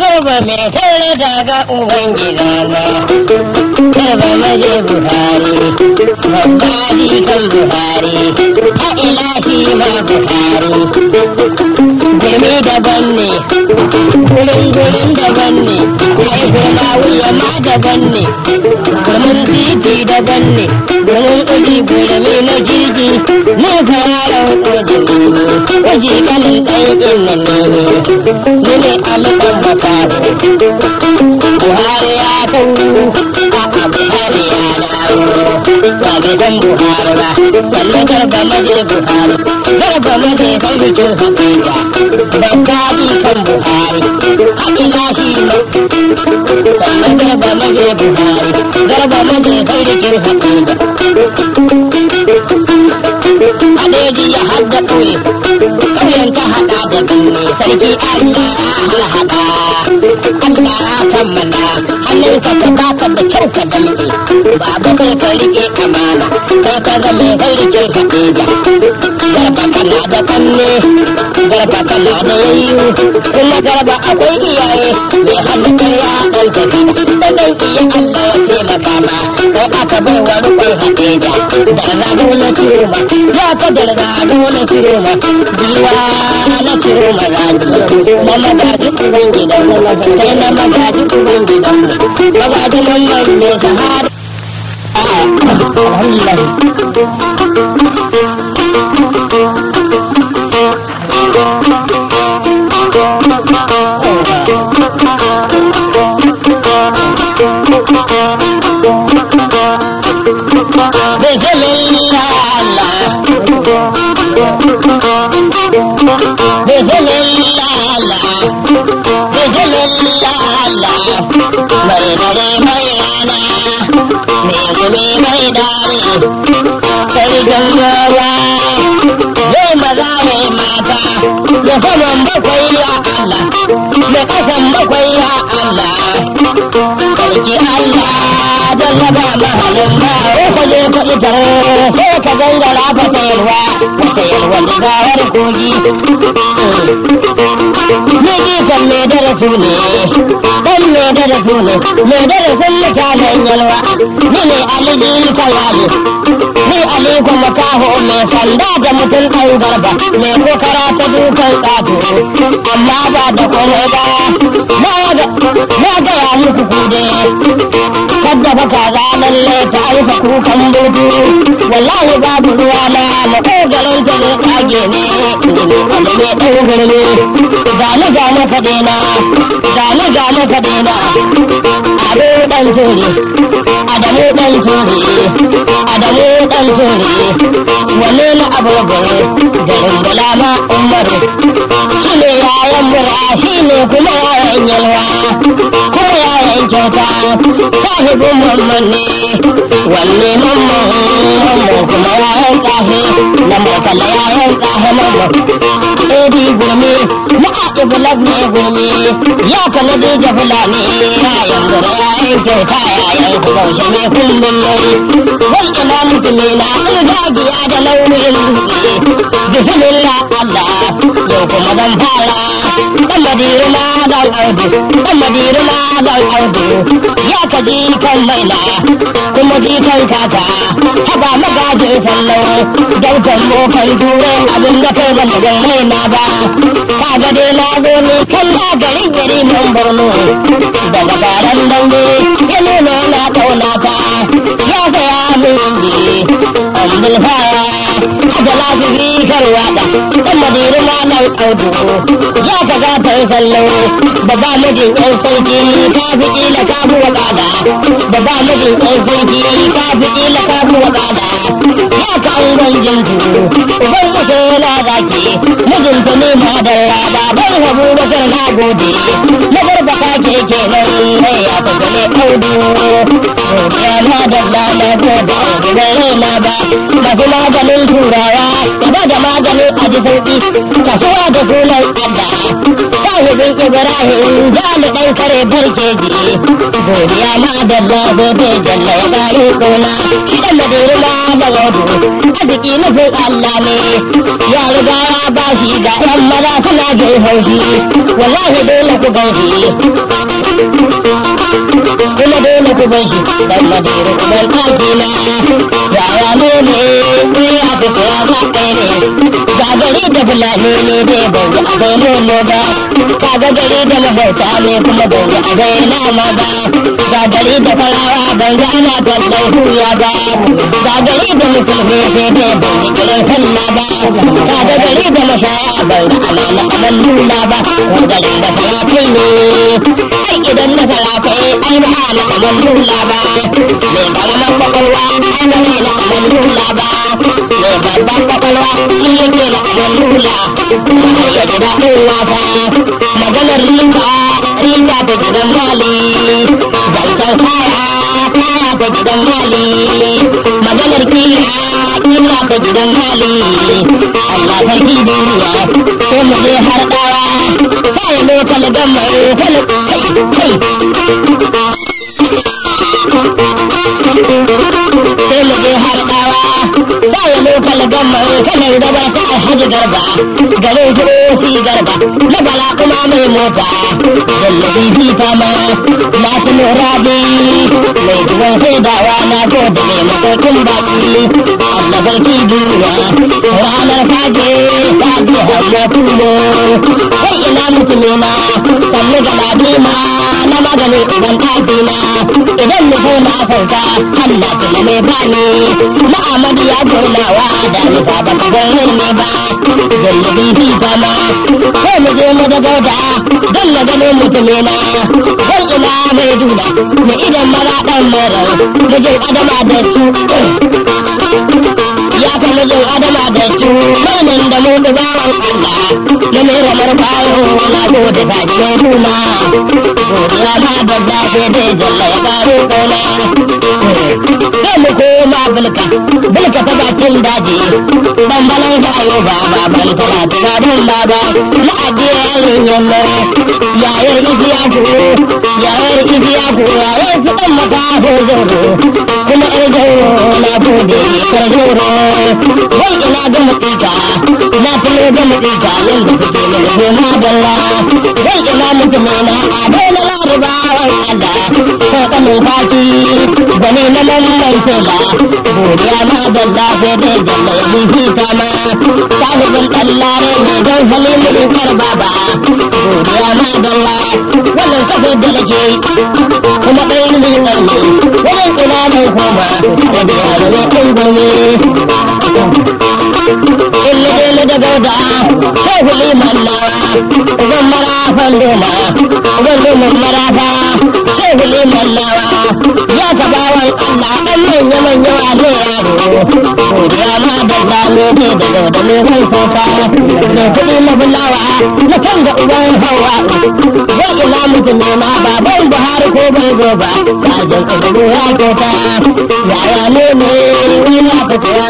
garba mai taure daga ubangida na garba maje buhari babbali kan buhari a ila shi ma buhari. Gumi daban ne gurin gurin daban ne. Goma wuya ma daban ne gurin titi daban ne gurin uji gurmi na jirgi ne fararen ojini ne waje kanin ɗan inna ne ne ne alikan makaho buhari ya kau san buhari ba sannan garba maje buhari garba maje sai bikin hakika babba kan buhari haƙila shi ne sannan garba maje buhari garba maje sai bikin hakika Hadeji ya hadda ƙauye, ƙauyen ta haɗa da binne sarki Allah ya haɗa. Allah kammala, hannun ka ta baka da kyau ka damɗe. Baba kai ka riƙe amana, kai ka ga kai riƙe ka ɗeja. Garba kana da kanne, garba kana da yayyu, kuma garba akwai iyaye mai hannu kai ya ɗan tafi. Da ɗan iya Allah ya taimaka ma, kai aka bai wa rukun haɗeja. Da na ciroma, ya ka da rago na ciroma, biwa na ciroma zaji. Na magaji uban gidan kai na magaji uban gidan. Magaji mamman mai shahada. Alhamdulillah. Bismillah Allah. Bismillah Allah. Mai dare mai rana, mai zai maza mata, ya saman ya kasan bakwai Allah. Sarki Allah, raba mahalin ba, ka je ka ita, sai ka gangara fa sayarwa, ka sayarwa da gawar kogi. Miji kan me darasu ne, dan me darasu ne, me darasun mutanen yalwa, ni ne alijin kalali. Ni Ali kuma kaho mai sanda da mutum ɗan garba, mai kokara ta dukan ƙato, amma ba da komai ba, na gaya muku kude. Kadda baka ranar ta aisa kukan butu, wallahi babu ruwa na makogarin ta zai ƙage ne, gurmi. Gane gane kaɗena, gane gane kaɗena, ado ɗan turi, adamu ɗan turi, adamu ɗan turi, wane na abubuwan garin bulama umaru, shi ne yayan mura, shi ne kuma yayan yalwa, kuma yayan kyauta, sahibin mamman ne, wanne mamman mamman kuma yayan tsahe, na makalla yayan tsahe mamman. Edi gurmi, na bulag ne gurmi, ya kana da fulani, yayan gura yayan kyauta yayan kubaushe ne kullum nan. Wai ina mutumi na ilgagiya da launin Bismillah Allah, yau kuma zan fara. Dan ma dan audu, dan ma dan audu, ya ka ji kan maina, kuma ji kan kaka, haba magajin sallau, ɗaukan mokan dure abin da kai ban da raina ba. Ka ga na zo ni kan da garin gari mun Borno, daga garan dambe, ya nuna na kaunata, ya saya min ji, ambul faya, ajala fi karwada, dan madiru ma dan audu, ya ka ta sarki ka fi ƙila ka fi waƙada, baba mijin ya ka an gwanjin tu, uban kusa yana zaki, mijinta ne ma da raba, ban habu da kai na gode, na garba ka ke kenan, mai ya ta gane audu, godiya ma da lana gode, audu bai na ba. masu maganin turawa gaba da maganin aji sauƙi kasuwa da sunan Allah. Sahibin Ibrahim jami ɗan kare barkeji godiya ma da lafi da jalla ya shi ɗan da duru ma da wadu arziki nufin Allah ne. Ya riga ya ba shi ga ɗan maza suna jin haushi. Wallahi dole ku gaushi kuma dole ku shi. Dan madero ku bar kaki na yaya ne ne? Ni a fito ya ba kai ne. Gari da fulani ne dai ban ji akwai nono ba ga gari da mahauta ne kuma ji akwai nama ba ga gari da farawa ban ji ana tallan huya ba ga gari da musulmi sai dai ji kiran sallah ba ga gari da mashaya ban ji ana na nuna ba gari da falatai ne ai idan na falatai ai ba na kamar nuna ba mai karamar ƙwaƙwalwa ai ba na kamar nuna ba mai babban ƙwaƙwalwa shi na kamar nuna ya ji daɗin wasa maganar rinka rinka ta gidan mali zancen kaya kaya ta gidan mali maganar kira kira ta gidan mali Allah sarki duniya sai mu je har ɗawa sai lokal gama kai kai sai sai lokal gama kanan gaba ta alhaji garba garin su garba na bala kuma mai mota jallabi fita ma na su murabi mai duban saidawa na gode ne makokin baki Allah sarki duniya ranar kaje kaje hanya tumo sai ina mutune na sannu ga ma na maganin uban taki na idan nufu na sauka Allah tuna mai bani na Amadu ya golawa da nufa ba ka gwanin ne ba jallabi fita ma sai mu je mu da don na gano mutume na sai ina mai duna na idan mara dan mara mijin adama da su ya ka mijin adama da su nan da mu da bawan Allah na mai ramar bayo ka ji mai duna godiya ma da zafi da jalla ya karo kona sai mu koma bulka bulka ta bakin daji bambalai da ayo ba ba ban tana tunanin baba na ajiye yayin yamma yayar igiyaku yayar igiyaku yayar su ɗan maka ko zoro kuma ɗan gauro na gode kar gauro wai ina ga mutika na tuno ga mutika yanda kuke mana bai ma dalla wai ina mutume na ado na larabawan Allah sai kanin fati gane na lallan tela godiya ma dalla sai dai jalla ya bibi kama talibin ɗallare ne don halimu in karɓa ba godiya ma dalla wannan kafa da nake kuma ɗaya ne ɗanne wannan ina mai koma wanda ya zama ɗin gome ille da gauda sai huli mallawa uban marafan doma uban domin marafa sai huli mallawa ya ka bawan Allah ɗan manya manya wa ne yaro godiya ma da zalo ne da gauda ne kai soka da kuɗi na fulawa na kan ga uban hawa zai ina mutum ne ma baban Buhari ko bai zo ba kajin ƙudugu ya kyauta yaya ne ne wani na fita ya